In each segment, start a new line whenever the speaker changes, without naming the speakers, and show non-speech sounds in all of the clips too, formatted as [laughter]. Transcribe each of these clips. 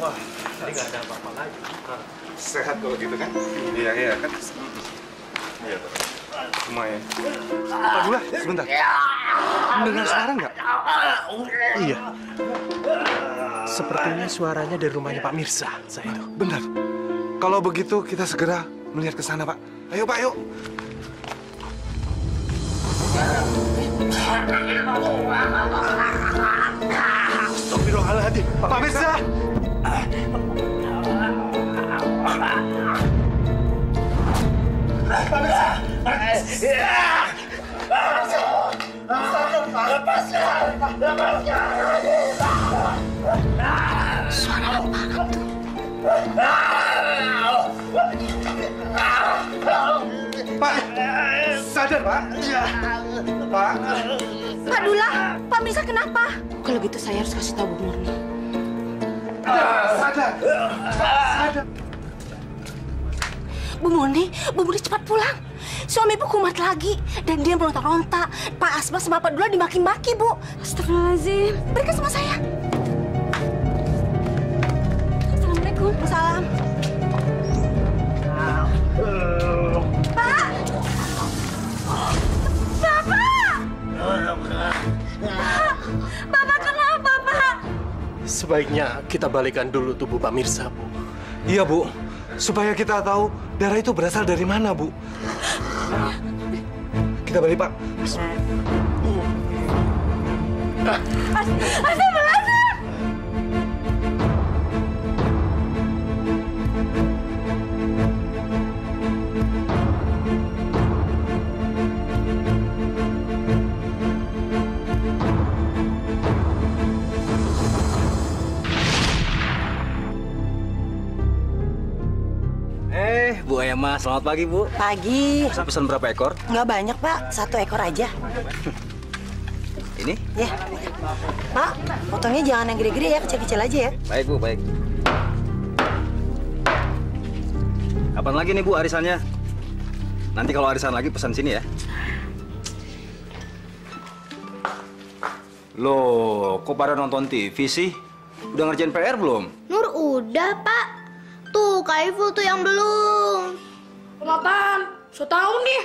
Wah, tadi nggak ada apa-apa lagi.
Sehat kalau gitu kan? Iya, iya kan? Iya, Pak. Lumayan. Pak Dula, sebentar. Mendengar suara nggak?
Iya. Sepertinya suaranya dari rumahnya Pak Mirza, saya itu.
Benar. Kalau begitu kita segera melihat ke sana, Pak. Ayo, Pak, yuk.
Astagfirullahaladzim.
Pak Mirza! Pak! Sadar, Pak! Pak
Dula, Pak Mirza kenapa? Kalau gitu saya harus kasih tahu Bu Murni.
Sadar! Sadar!
Bu Murni, Bu Murni cepat pulang. Suami ibu kumat lagi dan dia meronta-ronta. Pak Asma sama Pak Dula dimaki-maki, Bu. Astagfirullahaladzim. Berikan sama saya. Assalamualaikum. Salam.
Sebaiknya kita balikan dulu tubuh Pak Mirza, Bu.
Iya, Bu. Supaya kita tahu darah itu berasal dari mana, Bu. Kita balik, Pak.
Astagfirullahaladzim!
Bu Emma, selamat pagi, Bu.
Pagi.
Saya pesan berapa ekor?
Nggak banyak, Pak. Satu ekor aja.
Ini?
Ya. Pak, potongnya jangan yang gede-gede ya, kecil-kecil aja ya.
Baik, Bu, baik. Kapan lagi nih, Bu, arisannya? Nanti kalau arisan lagi pesan sini ya. Loh, kok pada nonton TV sih? Udah ngerjain PR belum?
Nur udah, Pak. Tuh, Kak Iful tuh yang belum.
Kenapaan? So tahu nih.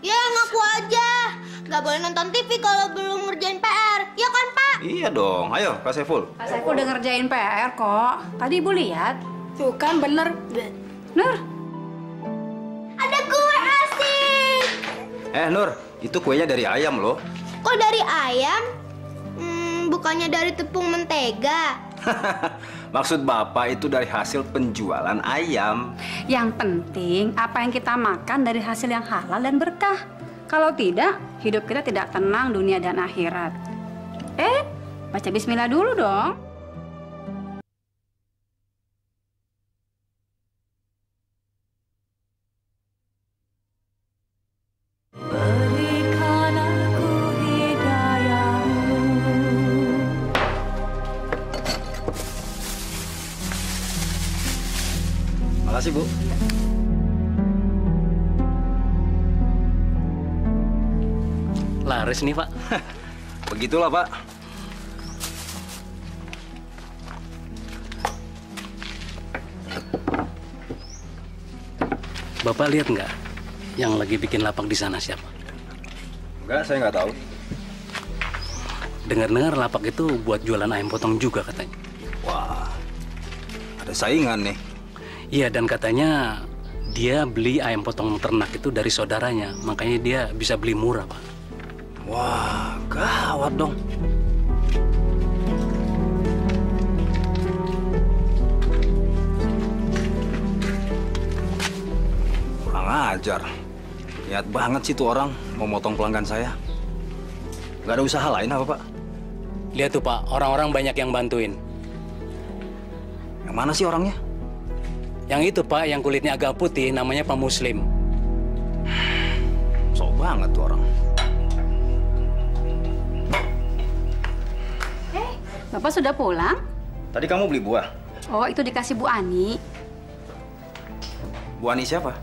Ya, ngaku aja. Gak boleh nonton TV kalau belum ngerjain PR. Ya kan, Pak?
Iya dong. Ayo, Kak Saiful.
Pak Saiful udah ngerjain PR kok. Tadi Ibu lihat. Tuh kan bener. Nur,
Ada kue asik.
Eh, Nur, itu kuenya dari ayam loh.
Kok dari ayam? Hmm, bukannya dari tepung mentega. [laughs]
Maksud Bapak itu dari hasil penjualan ayam.
yang penting apa yang kita makan dari hasil yang halal dan berkah. Kalau tidak, hidup kita tidak tenang dunia dan akhirat. Eh, baca bismillah dulu dong.
Makasih, Bu.
Laris nih, Pak. [laughs]
Begitulah, Pak.
Bapak lihat nggak yang lagi bikin lapak di sana siapa?
Enggak, saya nggak tahu.
Dengar-dengar lapak itu buat jualan ayam potong juga katanya.
Wah, ada saingan nih.
Iya dan katanya dia beli ayam potong ternak itu dari saudaranya, makanya dia bisa beli murah pak.
Wah, gawat dong. Kurang ajar. Niat banget sih tuh orang mau motong pelanggan saya. Gak ada usaha lain apa, Pak?
Lihat tuh pak, orang-orang banyak yang bantuin.
Yang mana sih orangnya?
Yang itu pak, yang kulitnya agak putih, namanya Pak Muslim. [sighs]
Sok banget tuh orang.
Eh, Bapak sudah pulang?
Tadi kamu beli buah.
Oh, itu dikasih Bu Ani.
Bu Ani siapa?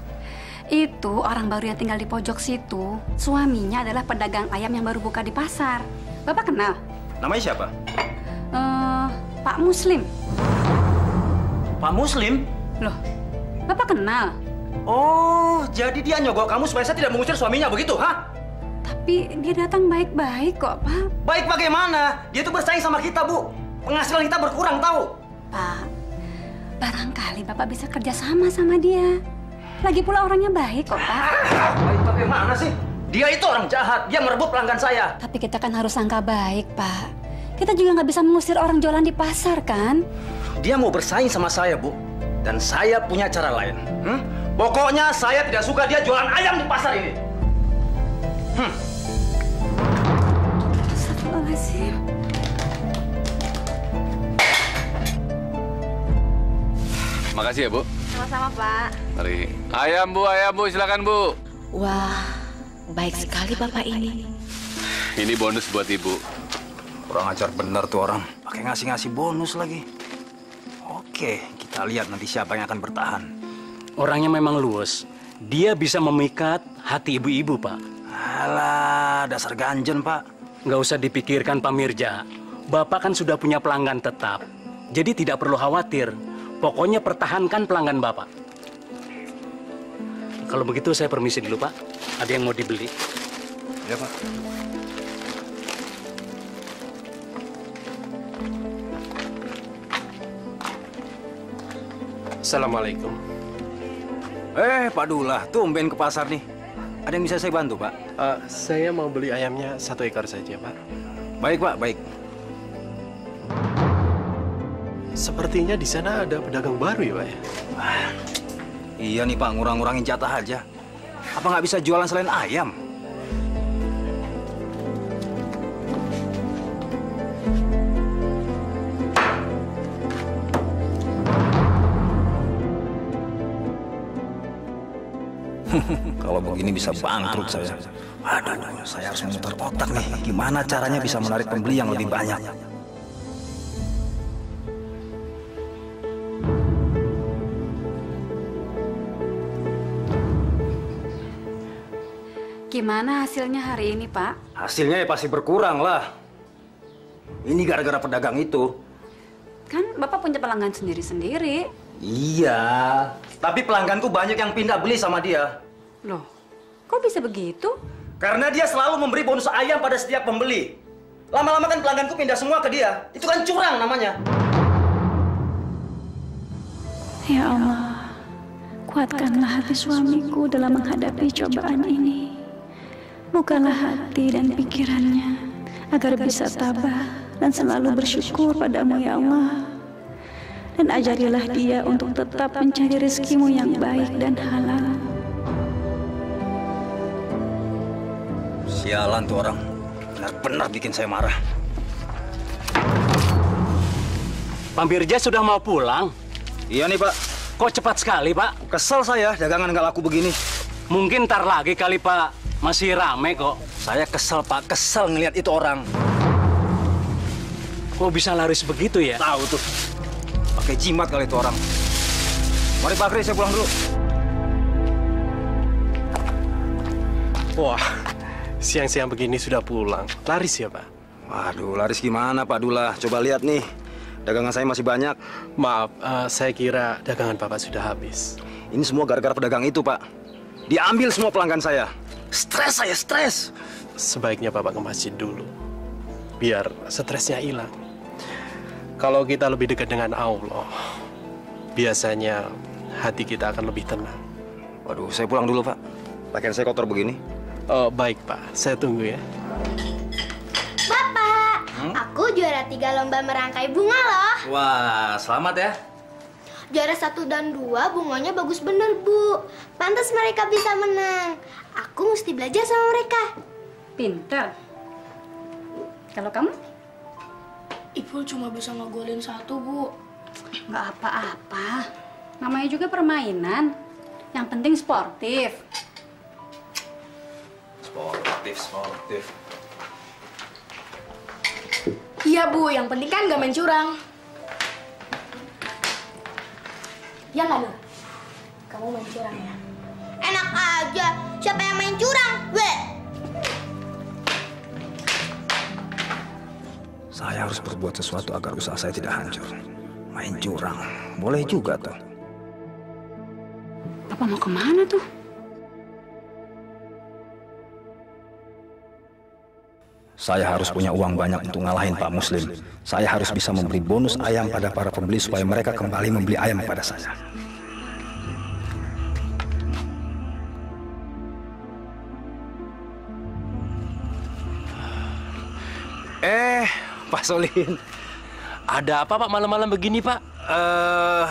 Itu orang baru yang tinggal di pojok situ. Suaminya adalah pedagang ayam yang baru buka di pasar. Bapak kenal?
Namanya siapa?
Eh, Pak Muslim.
Pak Muslim?
Loh, Bapak kenal?
Oh, jadi dia nyogok kamu supaya saya tidak mengusir suaminya begitu, ha?
Tapi dia datang baik-baik kok, Pak.
Baik bagaimana? Dia tuh bersaing sama kita, Bu. Penghasilan kita berkurang, tahu?
Pak, barangkali Bapak bisa kerja sama sama dia. Lagi pula orangnya baik kok, Pak.
Baik bagaimana sih? Dia itu orang jahat. Dia merebut pelanggan saya.
Tapi kita kan harus sangka baik, Pak. Kita juga nggak bisa mengusir orang jualan di pasar, kan?
Dia mau bersaing sama saya, Bu. Dan saya punya cara lain. Hmm? Pokoknya saya tidak suka dia jualan ayam di pasar ini. Hmm.
Astagfirullahaladzim.
Makasih ya, Bu.
Sama-sama, Pak.
Mari. Ayam, Bu, ayam, Bu. Silakan, Bu.
Wah, baik sekali Bapak ini.
Ini bonus buat Ibu.
Kurang ajar bener tuh orang. Pakai ngasih-ngasih bonus lagi. Oke, kita lihat nanti siapa yang akan bertahan.
Orangnya memang luwes. Dia bisa memikat hati ibu-ibu, Pak.
Alah, dasar ganjen, Pak.
Nggak usah dipikirkan, Pak Mirja. Bapak kan sudah punya pelanggan tetap. Jadi tidak perlu khawatir. Pokoknya pertahankan pelanggan Bapak. Kalau begitu saya permisi dulu, Pak. Ada yang mau dibeli.
Ya, Pak.
Assalamualaikum.
Eh, Pak Dullah, tumben ke pasar nih. Ada yang bisa saya bantu, Pak?
Eh, saya mau beli ayamnya satu ekor saja, Pak.
Baik, Pak, baik.
Sepertinya di sana ada pedagang baru ya, Pak ya?
Iya nih, Pak, ngurang-ngurangin jatah aja. Apa nggak bisa jualan selain ayam? Kalau begini bisa bangkrut saya. Aduh, saya harus memutar otak nih. Gimana caranya bisa menarik pembeli yang lebih banyak?
Gimana hasilnya hari ini, Pak?
Hasilnya ya pasti berkurang lah. Ini gara-gara pedagang itu.
Kan Bapak punya pelanggan sendiri-sendiri.
Iya, tapi pelangganku banyak yang pindah beli sama dia.
Loh, kok bisa begitu?
Karena dia selalu memberi bonus ayam pada setiap pembeli. Lama-lama kan pelangganku pindah semua ke dia. Itu kan curang namanya.
Ya Allah, kuatkanlah hati suamiku dalam menghadapi cobaan ini. Bukalah hati dan pikirannya agar bisa tabah dan selalu bersyukur padamu ya Allah. Dan ajarilah dia untuk tetap mencari rezekimu yang baik dan halal.
Sialan tuh orang. Benar-benar bikin saya marah.
Pak Mirja sudah mau pulang?
Iya nih, Pak.
Kok cepat sekali, Pak?
Kesel saya dagangan nggak laku begini.
Mungkin ntar lagi kali, Pak. Masih rame kok.
Saya kesel, Pak. Kesel ngelihat itu orang.
Kok bisa laris begitu ya?
Tahu tuh. Pakai jimat kali itu orang. Mari Pak Kris, saya pulang dulu.
Wah, siang-siang begini sudah pulang. Laris ya, Pak?
Waduh, laris gimana Pak Dullah? Coba lihat nih. Dagangan saya masih banyak.
Maaf, eh, saya kira dagangan Bapak sudah habis.
Ini semua gara-gara pedagang itu, Pak. Diambil semua pelanggan saya. Stres saya, stres.
Sebaiknya Bapak ke masjid dulu. Biar stresnya hilang. Kalau kita lebih dekat dengan Allah, biasanya hati kita akan lebih tenang.
Waduh, saya pulang dulu, Pak. Pakaian saya kotor begini.
Oh, baik, Pak. Saya tunggu ya.
Bapak, aku juara tiga lomba merangkai bunga loh.
Wah, selamat ya.
Juara satu dan dua bunganya bagus bener, Bu. Pantas mereka bisa menang. Aku mesti belajar sama mereka.
Pinter. Kalau kamu?
Ipul cuma bisa ngegolin satu, Bu.
Nggak apa-apa. Namanya juga permainan. Yang penting sportif.
Sportif, sportif.
Iya, Bu. Yang penting kan gak main curang. Ya nggak, Nur? Kamu main curang ya?
Enak aja. Siapa yang main curang? Weh.
Saya harus berbuat sesuatu agar usaha saya tidak hancur. Main curang, boleh juga tuh.
Bapak mau ke mana tuh?
Saya harus punya uang banyak untuk ngalahin Pak Muslim. Saya harus bisa memberi bonus ayam pada para pembeli supaya mereka kembali membeli ayam pada saya.
Eh, Pak Solin. Ada apa Pak malam-malam begini Pak?
Eh,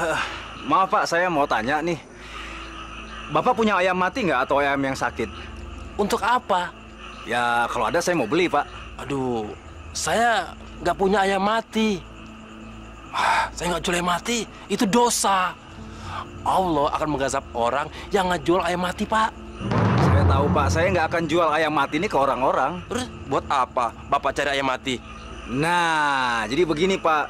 maaf Pak, saya mau tanya nih. Bapak punya ayam mati nggak atau ayam yang sakit?
Untuk apa?
Ya, kalau ada saya mau beli Pak.
Aduh, saya nggak punya ayam mati. Ah, saya nggak jual ayam mati, itu dosa. Allah akan menggazab orang yang ngejual ayam mati, Pak.
Saya tahu Pak, saya nggak akan jual ayam mati ini ke orang-orang.
Terus buat apa Bapak cari ayam mati?
Nah, jadi begini Pak.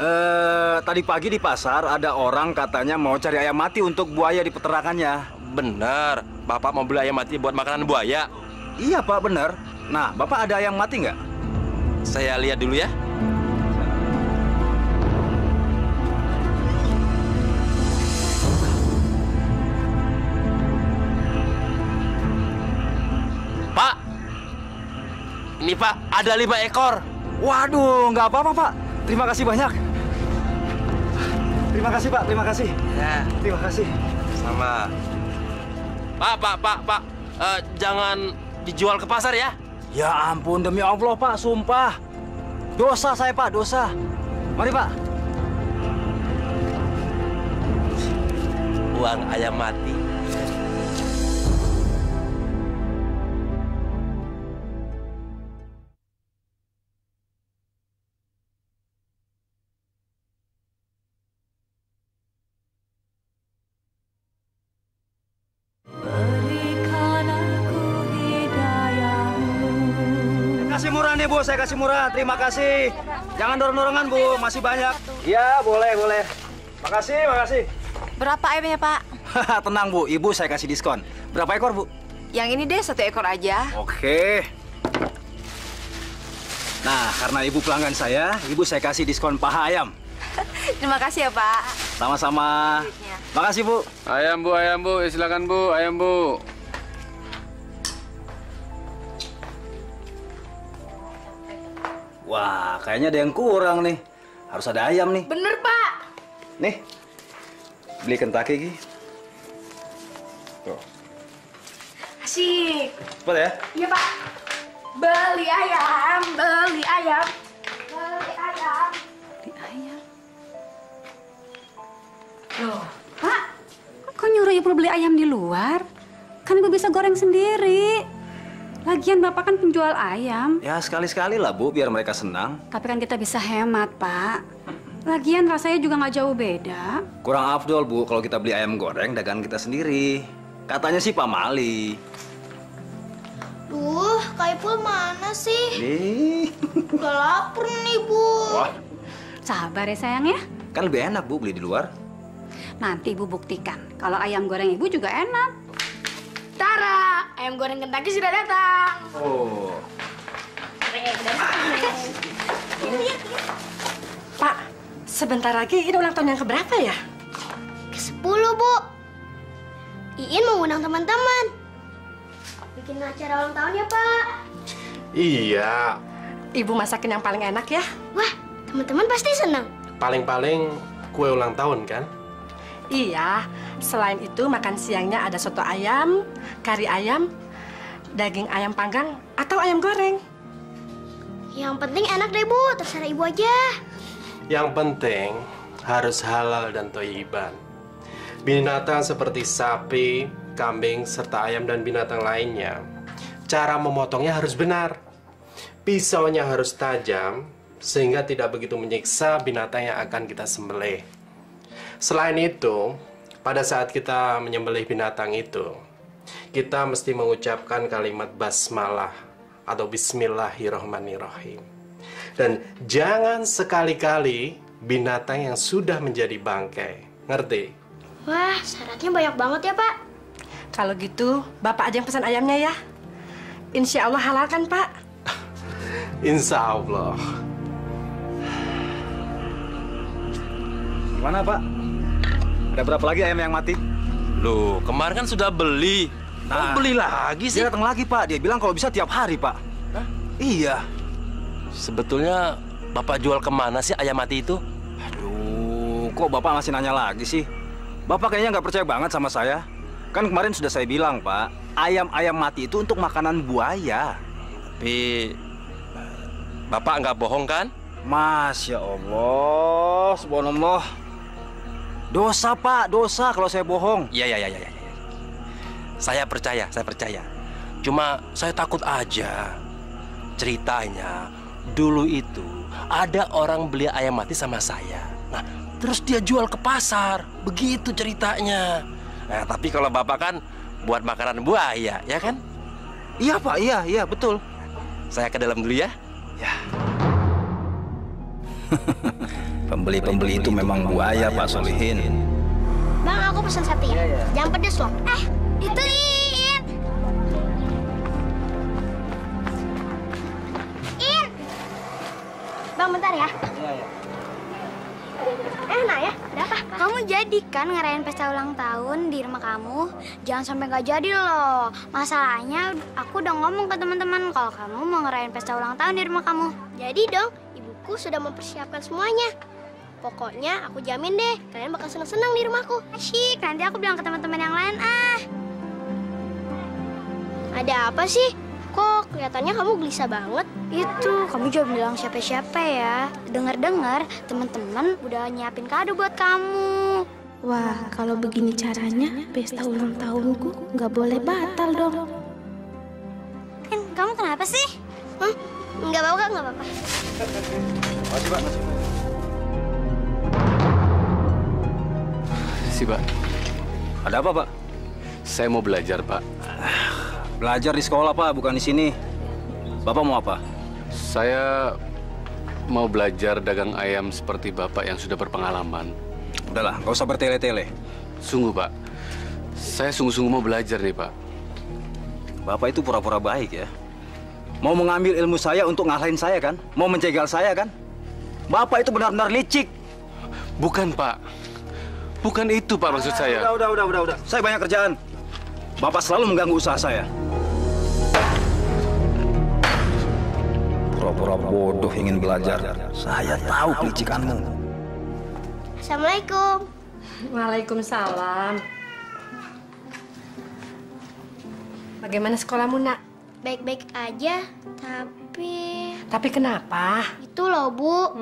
Eh, tadi pagi di pasar ada orang katanya mau cari ayam mati untuk buaya di peternakannya.
Benar, Bapak mau beli ayam mati buat makanan buaya?
Iya Pak, benar. Nah, Bapak ada ayam mati nggak?
Saya lihat dulu ya. Pak, ini Pak ada lima ekor.
Waduh, nggak apa-apa Pak. Terima kasih banyak. Terima kasih Pak, terima kasih.
Ya,
Terima kasih.
sama. Pak, Pak, Pak, Pak, Eh, jangan dijual ke pasar ya.
Ya ampun, demi Allah Pak, sumpah. Dosa saya Pak, dosa. Mari Pak.
Uang ayam mati.
Nih Bu, saya kasih murah. Terima kasih. Jangan dorong-dorongan Bu, masih banyak. Iya, boleh, boleh. Makasih, makasih.
Berapa ayamnya, Pak? [laughs]
Tenang Bu, Ibu saya kasih diskon. Berapa ekor Bu?
Yang ini deh satu ekor aja.
Oke. Nah, karena Ibu pelanggan saya, Ibu saya kasih diskon paha ayam. [laughs]
Terima kasih ya, Pak.
Sama-sama. Makasih Bu.
Ayam bu, ayam bu, silakan bu, ayam bu.
Wah, kayaknya ada yang kurang nih. Harus ada ayam nih.
Bener, Pak.
Nih, beli Kentucky Gi. Tuh,
Asik.
cepet ya.
Iya, Pak. Beli ayam, beli ayam. Beli ayam.
Loh, Pak, kok nyuruh ibu beli ayam di luar? Kan ibu bisa goreng sendiri. Lagian bapak kan penjual ayam,
Ya sekali-sekali lah Bu, biar mereka senang.
tapi kan kita bisa hemat, Pak. Lagian rasanya juga nggak jauh beda.
Kurang afdol Bu, kalau kita beli ayam goreng dagangan kita sendiri. Katanya sih Pak Mali.
Duh, Kaipul mana sih?
Nih,
Udah lapar nih, Bu.
wah,
Sabar ya sayang ya.
kan lebih enak Bu beli di luar.
Nanti ibu buktikan kalau ayam goreng ibu juga enak.
Tara, ayam goreng Kentucky sudah datang.
Oh.
Pak, sebentar lagi ini ulang tahun yang keberapa ya?
Ke sepuluh, Bu. Iin mau undang teman-teman. Bikin acara ulang tahun ya, Pak.
Iya,
Ibu masakin yang paling enak ya?
Wah, teman-teman pasti senang.
paling-paling kue ulang tahun kan?
Iya, selain itu makan siangnya ada soto ayam, kari ayam, daging ayam panggang, atau ayam goreng.
Yang penting enak deh, Bu. Terserah Ibu aja.
Yang penting harus halal dan toyiban. Binatang seperti sapi, kambing, serta ayam dan binatang lainnya, cara memotongnya harus benar. Pisaunya harus tajam sehingga tidak begitu menyiksa binatang yang akan kita sembelih. Selain itu, pada saat kita menyembelih binatang itu, kita mesti mengucapkan kalimat basmalah atau Bismillahirrahmanirrahim. Dan jangan sekali-kali binatang yang sudah menjadi bangkai. Ngerti?
Wah, syaratnya banyak banget ya, Pak.
Kalau gitu, Bapak aja yang pesan ayamnya ya. Insya Allah halal kan, Pak?
Insya Allah.
Gimana, Pak? Ada berapa lagi ayam yang mati?
Loh, kemarin kan sudah beli. Nah, beli lagi sih?
Dia datang lagi Pak. Dia bilang kalau bisa tiap hari Pak. Iya.
Sebetulnya Bapak jual ke mana sih ayam mati itu?
Aduh, kok Bapak masih nanya lagi sih? Bapak kayaknya nggak percaya banget sama saya. Kan kemarin sudah saya bilang, Pak, ayam-ayam mati itu untuk makanan buaya.
Tapi Bapak nggak bohong kan?
Masya Allah, subhanallah. Dosa, Pak, dosa kalau saya bohong.
Iya, iya, iya, iya. Ya. Saya percaya, saya percaya. Cuma saya takut aja. Ceritanya, dulu itu ada orang beli ayam mati sama saya. Nah, terus dia jual ke pasar. Begitu ceritanya. Nah, tapi kalau Bapak kan buat makanan buaya, ya kan?
Iya, Pak, iya, iya, betul.
Saya ke dalam dulu ya.
Ya. [laughs] Pembeli-pembeli itu memang buaya, Pak Solihin.
Bang, aku pesan sate ya. Jangan pedes loh. Eh, itu In. In. Bang, bentar ya.
Iya, iya.
Eh, nah ya, ada apa? Kamu jadi kan ngerayain pesta ulang tahun di rumah kamu? Jangan sampai nggak jadi loh. Masalahnya aku udah ngomong ke teman-teman kalau kamu mau ngerayain pesta ulang tahun di rumah kamu. Jadi dong, ibuku sudah mempersiapkan semuanya. Pokoknya aku jamin deh, kalian bakal senang-senang di rumahku. Asyik, nanti aku bilang ke teman-teman yang lain ah. Ada apa sih? Kok kelihatannya kamu gelisah banget? Itu, kamu jangan bilang siapa-siapa ya. Dengar-dengar, teman-teman udah nyiapin kado buat kamu.
Wah, kalau begini caranya, pesta ulang tahunku nggak boleh batal dong.
Ken, kamu kenapa sih? Hah? Nggak apa-apa, nggak apa-apa.
Makasih, Pak. Makasih.
Si Pak,
Ada apa, Pak?
saya mau belajar Pak.
Belajar di sekolah, Pak, bukan di sini. Bapak mau apa?
Saya mau belajar dagang ayam seperti Bapak yang sudah berpengalaman.
Udahlah, nggak usah bertele-tele.
Sungguh Pak, saya sungguh-sungguh mau belajar nih Pak.
Bapak itu pura-pura baik ya. Mau mengambil ilmu saya untuk ngalahin saya kan? Mau mencegal saya kan? Bapak itu benar-benar licik.
Bukan Pak, bukan itu Pak maksud saya.
Udah, udah, udah, udah, udah. Saya banyak kerjaan. Bapak selalu mengganggu usaha saya. Pura-pura bodoh ingin belajar. Saya tahu kelicikanmu.
Assalamualaikum.
Waalaikumsalam. Bagaimana sekolahmu, nak?
Baik-baik aja, tapi...
Tapi kenapa?
Itu loh, Bu.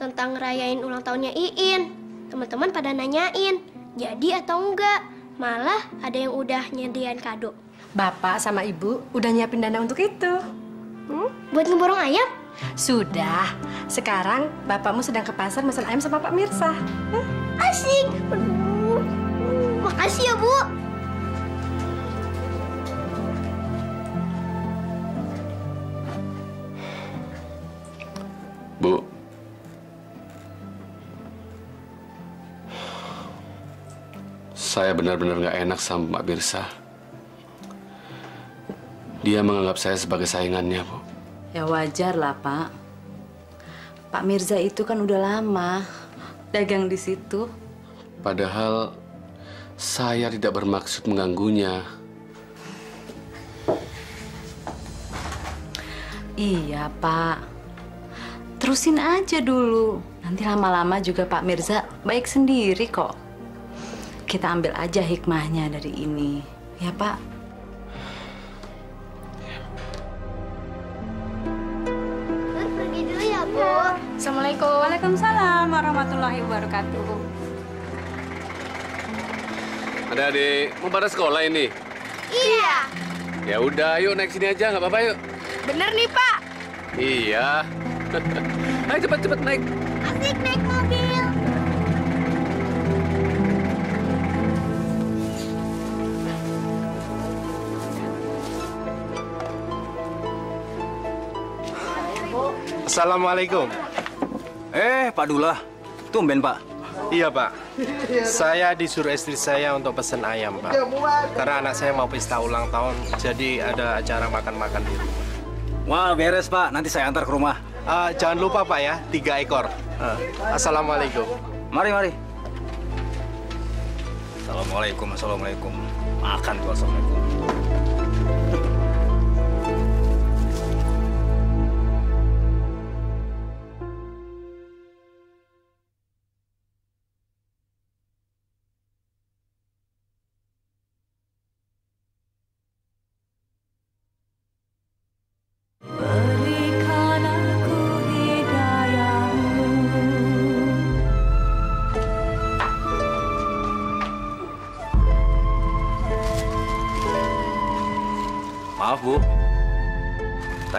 Tentang rayain ulang tahunnya Iin. Teman-teman pada nanyain, jadi atau enggak? Malah ada yang udah nyediain kado.
Bapak sama ibu udah nyiapin dana untuk itu.
Hmm? Buat ngeborong ayam?
Sudah. Sekarang bapakmu sedang ke pasar mesen ayam sama Pak Mirsa. Hah?
Asik. Aduh. Makasih ya, Bu.
Bu, saya benar-benar nggak enak sama Pak Birsa. Dia menganggap saya sebagai saingannya, Bu.
Ya wajar lah, Pak. Pak Mirza itu kan udah lama dagang di situ.
Padahal saya tidak bermaksud mengganggunya.
Iya, Pak. Terusin aja dulu. Nanti lama-lama juga Pak Mirza baik sendiri kok. Kita ambil aja hikmahnya dari ini. Ya, Pak.
Nur, pergi dulu ya, Bu.
Assalamualaikum. Waalaikumsalam warahmatullahi wabarakatuh.
Ada adik, mau pada sekolah ini?
Iya.
Ya udah, yuk naik sini aja, nggak apa-apa yuk.
Bener nih, Pak.
Iya. [laughs] Ayo cepat-cepat naik.
Asik naik
Assalamualaikum.
Eh, Pak Dullah. Tumben, Pak.
Iya, Pak. Saya disuruh istri saya untuk pesen ayam, Pak. Karena anak saya mau pesta ulang tahun, jadi ada acara makan-makan di rumah.
Wah, beres, Pak. Nanti saya antar ke rumah.
Ah, jangan lupa, Pak ya, tiga ekor. Ah, Assalamualaikum.
Mari, mari. Assalamualaikum, assalamualaikum. Makan tuh assalamualaikum.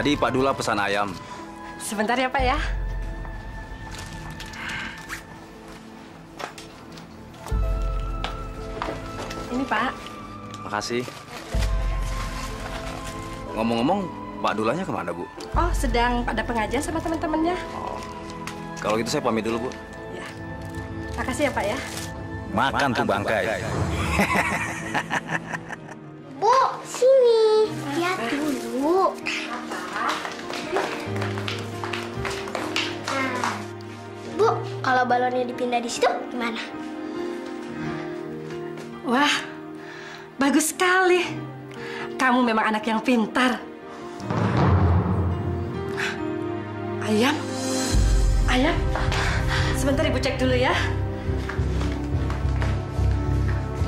Tadi Pak Dula pesan ayam.
Sebentar ya, Pak ya. Ini, Pak.
Makasih. Ngomong-ngomong, Pak Dulanya ke mana Bu?
Oh, sedang pada pengajian sama teman-temannya.
Kalau gitu saya pamit dulu Bu.
Makasih ya, Pak ya.
Makan tuh bangkai.
Bu, balonnya dipindah di situ gimana?
Wah, bagus sekali. Kamu memang anak yang pintar. Ayam? Ayam? Sebentar Ibu cek dulu ya.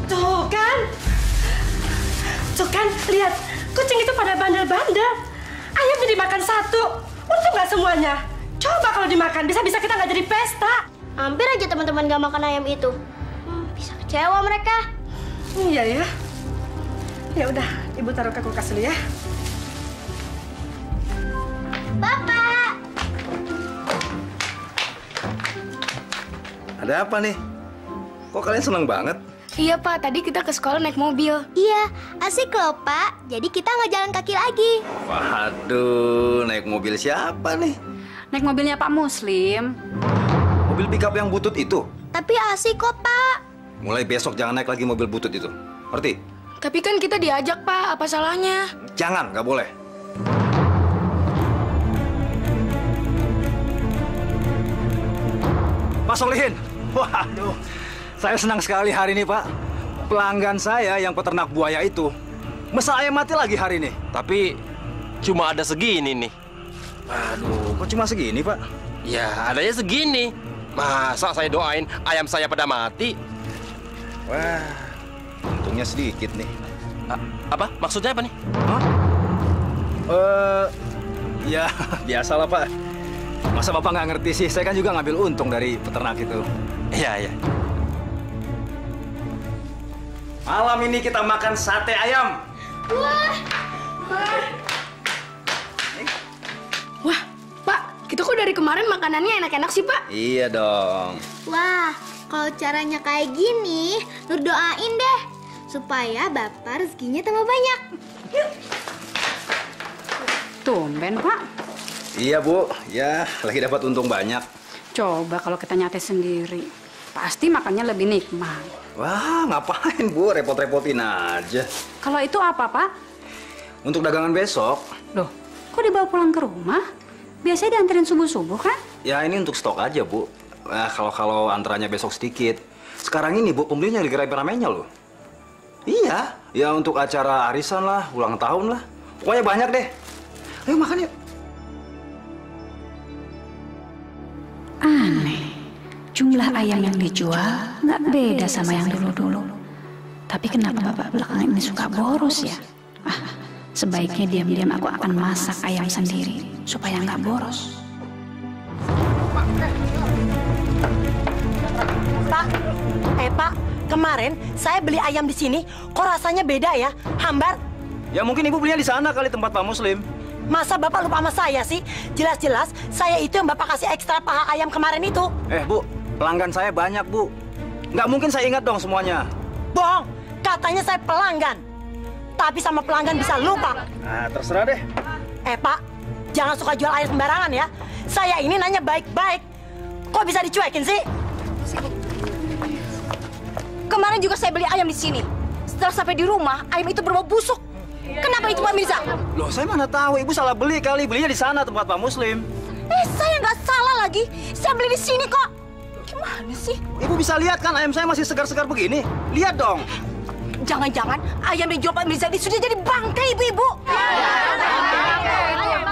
Tuh kan? Tuh kan, lihat. Kucing itu pada bandel-bandel. Ayamnya dimakan satu. Untung nggak semuanya. Coba kalau dimakan, bisa-bisa kita nggak jadi pesta.
Hampir aja teman-teman gak makan ayam itu. Hmm, bisa kecewa mereka.
Iya ya. Ya udah, Ibu taruh ke kulkas dulu ya.
Bapak!
Ada apa nih? Kok kalian seneng banget?
Iya pak, tadi kita ke sekolah naik mobil. Iya, asik loh pak. Jadi kita nggak jalan kaki lagi.
Waduh, naik mobil siapa nih?
Naik mobilnya Pak Muslim.
Mobil pickup yang butut itu.
Tapi asik kok pak.
Mulai besok jangan naik lagi mobil butut itu. Ngerti?
Tapi kan kita diajak, Pak. Apa salahnya?
Jangan, nggak boleh. Pak Solihin, waduh, saya senang sekali hari ini Pak. Pelanggan saya yang peternak buaya itu, mesa ayam mati lagi hari ini.
Tapi cuma ada segini nih.
Aduh, kok cuma segini Pak?
Ya, adanya segini. Masa saya doain ayam saya pada mati?
Wah, untungnya sedikit nih.
apa? Maksudnya apa nih?
Eh, ya [laughs] biasalah Pak. Masa Bapak nggak ngerti sih? Saya kan juga ngambil untung dari peternak itu.
Iya, iya.
Malam ini kita makan sate ayam.
Wah! Wah, dari kemarin makanannya enak-enak sih, Pak?
Iya dong.
Wah, kalau caranya kayak gini, Nur doain deh. Supaya Bapak rezekinya tambah banyak. Yuk.
Tumben, Pak.
Iya Bu, ya lagi dapat untung banyak.
Coba kalau kita nyate sendiri, pasti makannya lebih nikmat.
Wah, ngapain Bu? Repot-repotin aja.
Kalau itu apa, Pak?
Untuk dagangan besok,
Loh, kok dibawa pulang ke rumah? Biasanya dianterin subuh-subuh kan?
ya ini untuk stok aja Bu. Nah, kalau kalau antaranya besok sedikit. Sekarang ini Bu, pembelinya lagi rame-ramenya loh. Iya, ya untuk acara arisan lah, ulang tahun lah. Pokoknya banyak deh. Ayo makan yuk.
Aneh, jumlah ayam yang dijual nggak beda sama yang dulu-dulu. Tapi kenapa bapak belakangan ini suka boros ya? Ah, sebaiknya diam-diam aku akan masak ayam sendiri supaya nggak boros.
Pak, eh Pak, kemarin saya beli ayam di sini, kok rasanya beda ya? Hambar,
Ya mungkin Ibu belinya di sana kali tempat Pak Muslim.
masa Bapak lupa sama saya sih? Jelas-jelas saya itu yang Bapak kasih ekstra paha ayam kemarin itu.
Eh Bu, pelanggan saya banyak Bu. Nggak mungkin saya ingat dong semuanya.
Bohong, katanya saya pelanggan. Tapi sama pelanggan bisa lupa.
Nah, terserah deh.
Eh Pak, jangan suka jual air sembarangan ya. Saya ini nanya baik-baik. Kok bisa dicuekin sih?
Kemarin juga saya beli ayam di sini. Setelah sampai di rumah, ayam itu berbau busuk. Kenapa itu Pak Mirza?
Loh, saya mana tahu Ibu salah beli kali. Belinya di sana tempat Pak Muslim.
Eh, saya nggak salah lagi. Saya beli di sini kok. Gimana sih?
Ibu bisa lihat kan ayam saya masih segar-segar begini? Lihat dong.
Jangan-jangan ayam yang dijual Pak Mirza ini sudah jadi bangkai ibu-ibu.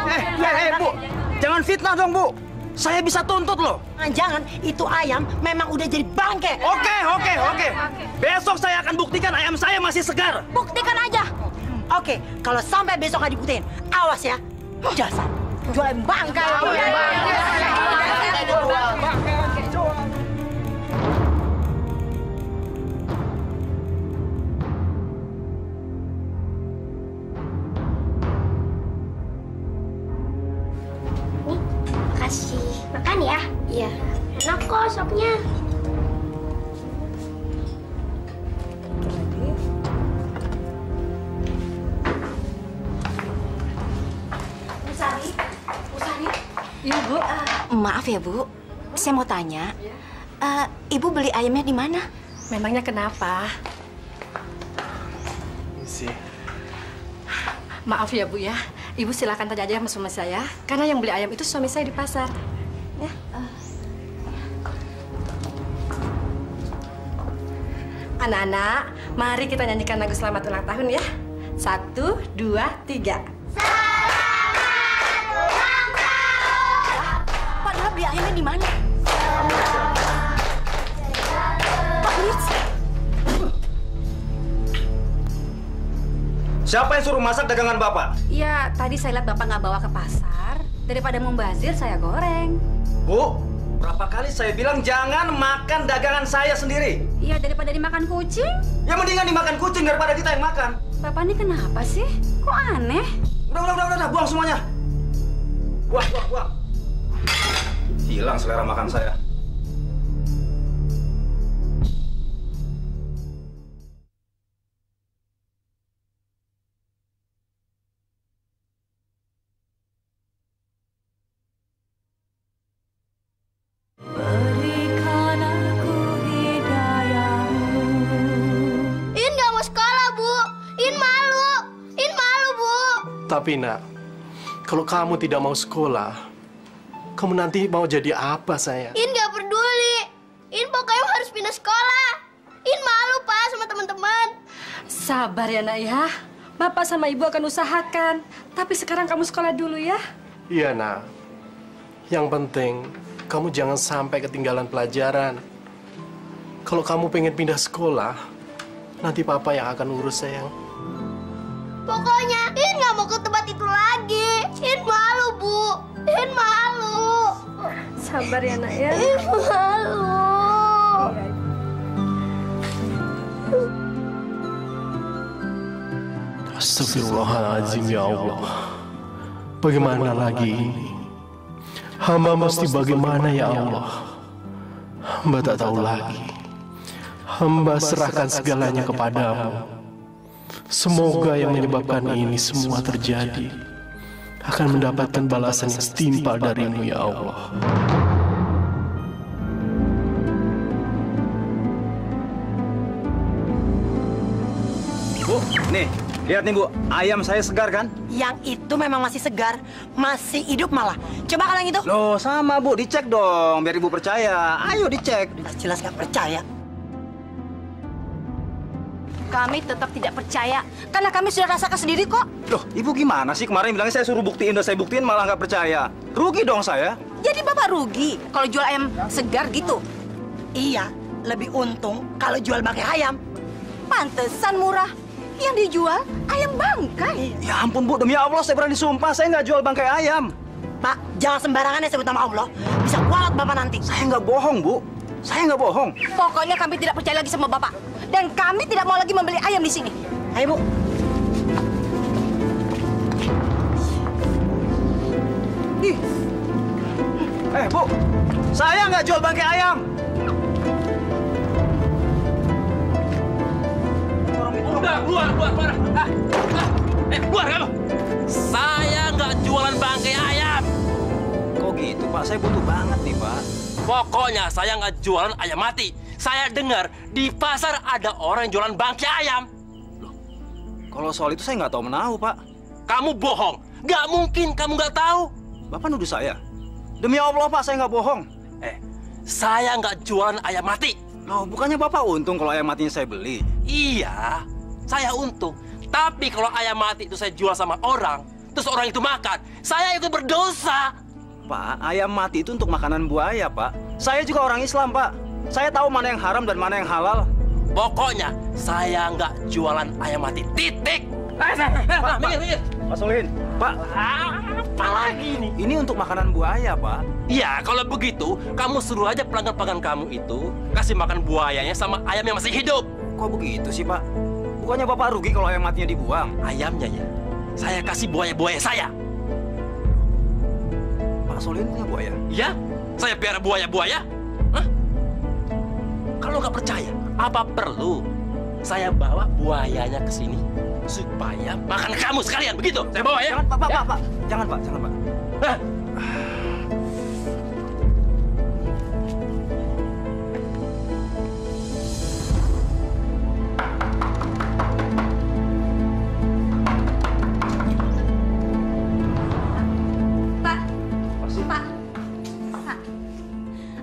Eh, eh, eh, Bu. Jangan fitnah dong, Bu. Saya bisa tuntut loh.
Jangan, itu ayam memang udah jadi bangke.
Oke, oke, oke. Besok saya akan buktikan ayam saya masih segar.
Buktikan aja.
Oke, kalau sampai besok nggak dibuktiin, awas ya. Dasar. Jual bangkai.
Makasih. Ya? Iya. Enak kok sopnya.
Bu Sari, Bu Sari.
Iya, Bu.
maaf ya, Bu. Saya mau tanya. eh, ibu beli ayamnya di mana?
Memangnya kenapa?
Sih.
Maaf ya, Bu ya. Ibu silakan tanya aja sama suami saya. Karena yang beli ayam itu suami saya di pasar. Ya. Anak-anak, mari kita nyanyikan lagu selamat ulang tahun ya. Satu, dua, tiga.
Pak Dula beli ayamnya di mana? Pak.
Siapa yang suruh masak dagangan Bapak?
Iya, tadi saya lihat Bapak nggak bawa ke pasar. Daripada membazir, saya goreng.
Bu, berapa kali saya bilang jangan makan dagangan saya sendiri.
Iya, daripada dimakan kucing.
Ya mendingan dimakan kucing daripada kita yang makan.
Bapak ini kenapa sih? Kok aneh?
Udah, udah, udah, udah, buang semuanya. Buang, buang, buang. Hilang selera makan saya.
Tapi nak, kalau kamu tidak mau sekolah, kamu nanti mau jadi apa saya?
In nggak peduli. In pokoknya harus pindah sekolah. In malu, Pak, sama teman-teman.
Sabar ya, nak ya. Bapak sama Ibu akan usahakan. Tapi sekarang kamu sekolah dulu ya.
Iya nak. Yang penting kamu jangan sampai ketinggalan pelajaran. Kalau kamu pengen pindah sekolah, nanti papa yang akan urus sayang.
Pokoknya In In malu, Bu. In malu.
Sabar ya, nak ya.
In malu.
Astagfirullahaladzim ya Allah. Bagaimana lagi ini? Hamba mesti bagaimana ya Allah? Hamba tak tahu lagi. Hamba serahkan segalanya kepadamu. Semoga yang menyebabkan ini semua terjadi akan mendapatkan balasan yang setimpal darimu ya Allah.
Bu, nih, lihat nih Bu, ayam saya segar kan?
Yang itu memang masih segar, masih hidup malah. Coba kalau yang itu.
Loh, sama Bu, dicek dong, biar Ibu percaya. Ayo dicek.
Jelas nggak percaya.
Kami tetap tidak percaya karena kami sudah rasakan sendiri kok.
Loh, Ibu gimana sih? Kemarin bilangnya saya suruh buktiin, udah saya buktiin malah nggak percaya. Rugi dong saya.
Jadi bapak rugi kalau jual ayam segar gitu.
Iya, lebih untung kalau jual bangkai ayam.
Pantesan murah. Yang dijual ayam bangkai.
Ya ampun Bu, demi Allah saya berani sumpah saya nggak jual bangkai ayam.
Pak, jangan sembarangan ya sebut nama Allah. Bisa kualat Bapak nanti.
Saya nggak bohong, Bu. Saya nggak bohong.
Pokoknya kami tidak percaya lagi sama bapak. Dan kami tidak mau lagi membeli ayam di sini.
Ayo, Bu.
Ih. Eh, Bu. Saya nggak jual bangkai ayam.
Udah, keluar, keluar, keluar. Ah, ah. Eh, keluar kamu. Saya nggak jualan bangkai ayam.
Kok gitu, Pak? Saya butuh banget nih, Pak.
Pokoknya saya nggak jualan ayam mati. Saya dengar di pasar ada orang yang jualan bangkai ayam.
Kalau soal itu saya nggak tahu menahu, Pak.
Kamu bohong. Nggak mungkin kamu nggak tahu.
Bapak nuduh saya. Demi Allah, Pak, saya nggak bohong.
Eh, saya nggak jualan ayam mati.
Loh, bukannya Bapak untung kalau ayam matinya saya beli?
Iya, saya untung. Tapi kalau ayam mati itu saya jual sama orang, terus orang itu makan, saya itu berdosa.
Pak, ayam mati itu untuk makanan buaya, Pak. Saya juga orang Islam, Pak. Saya tahu mana yang haram dan mana yang halal.
Pokoknya saya nggak jualan ayam mati. Titik.
Pak, Pak,
minggir, minggir.
Pak Solihin, Pak.
Apa lagi ini?
Ini untuk makanan buaya, Pak.
Iya, kalau begitu, kamu suruh aja pelanggan-pelanggan kamu itu kasih makan buayanya sama ayam yang masih hidup.
Kok begitu sih, Pak? Bukannya Bapak rugi kalau ayam matinya dibuang?
Ayamnya ya, saya kasih buaya-buaya saya.
Pak Solihin punya buaya?
Ya, saya piara buaya-buaya. Kalau nggak percaya, apa perlu saya bawa buayanya ke sini supaya makan kamu sekalian begitu? Saya bawa ya.
Jangan, Pak, Pak,
Ya.
Pak, Pak. Jangan, Pak, jangan, Pak.
Hah?
Pak, Pak, Pak.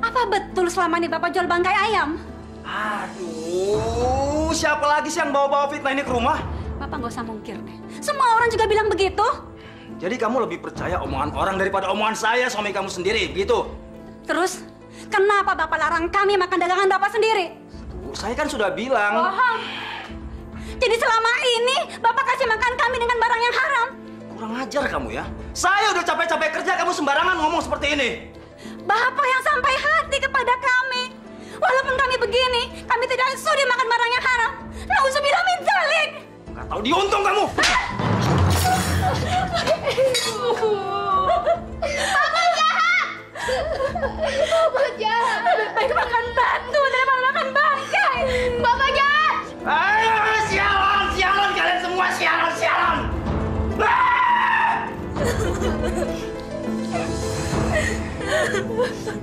Apa betul selama ini Bapak jual bangkai ayam?
Aduh, siapa lagi sih yang bawa-bawa fitnah ini ke rumah?
Bapak nggak usah mungkir deh. Semua orang juga bilang begitu.
Jadi kamu lebih percaya omongan orang daripada omongan saya, suami kamu sendiri, begitu?
Terus, kenapa Bapak larang kami makan dagangan Bapak sendiri?
Bu, saya kan sudah bilang.
Bohong. Jadi selama ini Bapak kasih makan kami dengan barang yang haram.
Kurang ajar kamu ya. Saya udah capek-capek kerja, kamu sembarangan ngomong seperti ini.
Bapak yang sampai hati kepada kami. Walaupun kami begini, kami tidak sudi makan barang yang haram. Nauzubillah min dzalik.
Gak tahu diuntung kamu.
Bapak jahat. Bapak jahat. Lebih baik makan batu daripada makan bangkai. Bapak jahat.
Ayo, sialan, sialan kalian semua, sialan, sialan.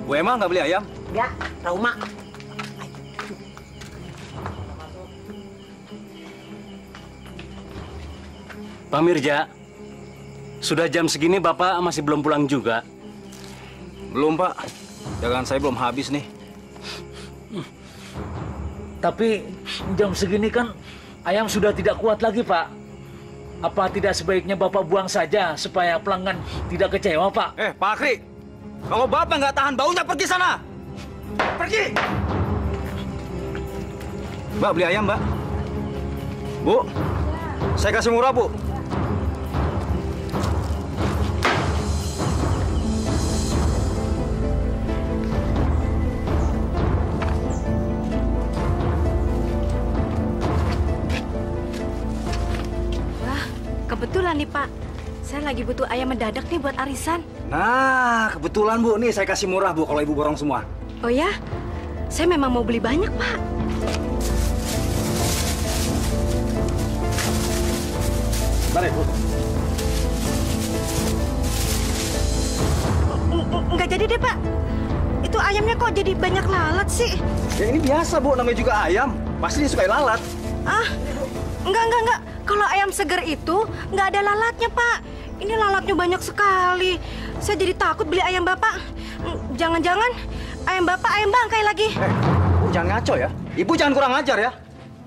Bu Emma nggak beli ayam?
Ya, trauma.
Pak Mirja, sudah jam segini Bapak masih belum pulang juga?
Belum, Pak. Dagangan saya belum habis nih.
Tapi jam segini kan ayam sudah tidak kuat lagi, Pak. Apa tidak sebaiknya Bapak buang saja supaya pelanggan tidak kecewa, Pak?
Eh, Pak Akri. Kalau Bapak nggak tahan baunya, pergi sana. Pergi. Mbak, beli ayam, Mbak. Bu, saya kasih murah, Bu.
Nih Pak. Saya lagi butuh ayam mendadak nih buat arisan.
Nah, kebetulan, Bu. Nih, saya kasih murah, Bu, kalau Ibu borong semua.
Oh ya? Saya memang mau beli banyak, Pak.
Balik, Bu.
Enggak jadi deh, Pak. Itu ayamnya kok jadi banyak lalat sih?
Ya ini biasa, Bu. Namanya juga ayam. Pasti disukai lalat.
Ah, enggak, enggak, enggak. Kalau ayam seger itu nggak ada lalatnya, Pak. Ini lalatnya banyak sekali. Saya jadi takut beli ayam Bapak. Mm, Jangan-jangan ayam Bapak ayam bangkai lagi.
Eh, Bu, jangan ngaco ya. Ibu jangan kurang ajar ya.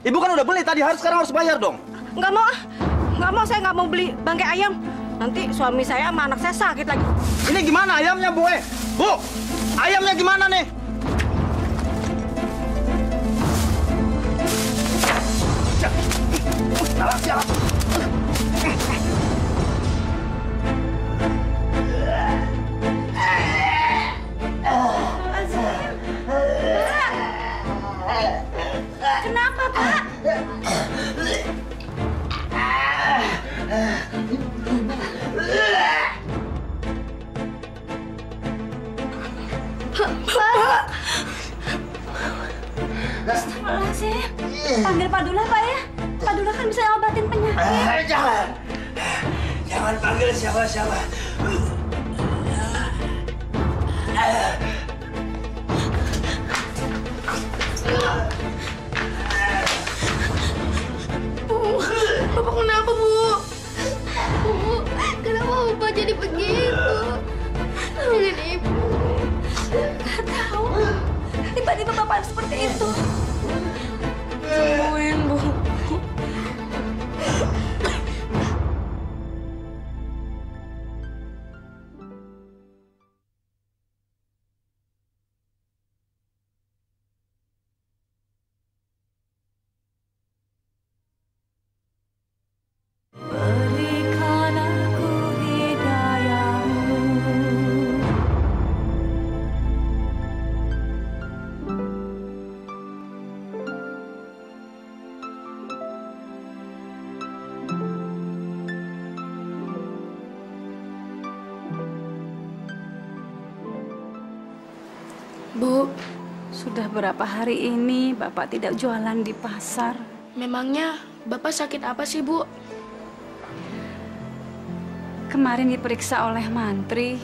Ibu kan udah beli tadi, harus sekarang harus bayar dong.
Nggak mau, nggak mau. Saya nggak mau beli bangkai ayam. Nanti suami saya sama anak saya sakit lagi.
Ini gimana ayamnya, Bu? Eh? Bu, ayamnya gimana nih? Sialan.
Kenapa, Pak? Pak. Astagfirullahaladzim. Panggil Pak Dula, Pak ya. Pak kan bisa obatin penyakit.
Eh, jangan. Jangan panggil siapa-siapa.
Sudah berapa hari ini Bapak tidak jualan di pasar?
memangnya Bapak sakit apa sih, Bu?
Kemarin diperiksa oleh mantri.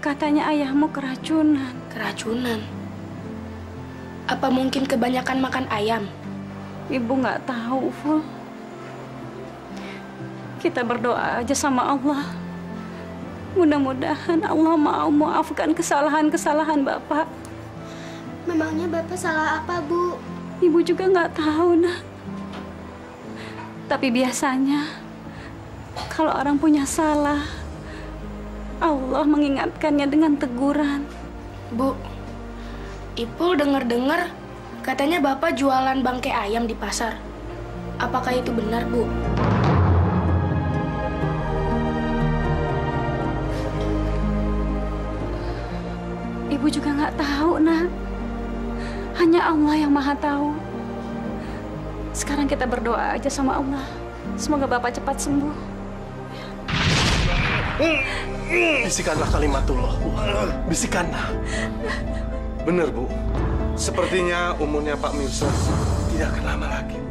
Katanya ayahmu keracunan.
Keracunan? Apa mungkin kebanyakan makan ayam?
Ibu nggak tahu, Ful. Kita berdoa aja sama Allah. Mudah-mudahan Allah mau maafkan kesalahan-kesalahan Bapak.
Memangnya Bapak salah apa, Bu?
Ibu juga nggak tahu, nak. Tapi biasanya, kalau orang punya salah, Allah mengingatkannya dengan teguran.
Bu, Ipul dengar-dengar katanya Bapak jualan bangkai ayam di pasar. Apakah itu benar, Bu?
Ibu juga nggak tahu, nak. Hanya Allah yang maha tahu. Sekarang kita berdoa aja sama Allah. Semoga Bapak cepat sembuh.
Bisikanlah kalimatullah. Bu. Bisikanlah.
Benar, Bu. Sepertinya umurnya Pak Mirsa tidak akan lama lagi.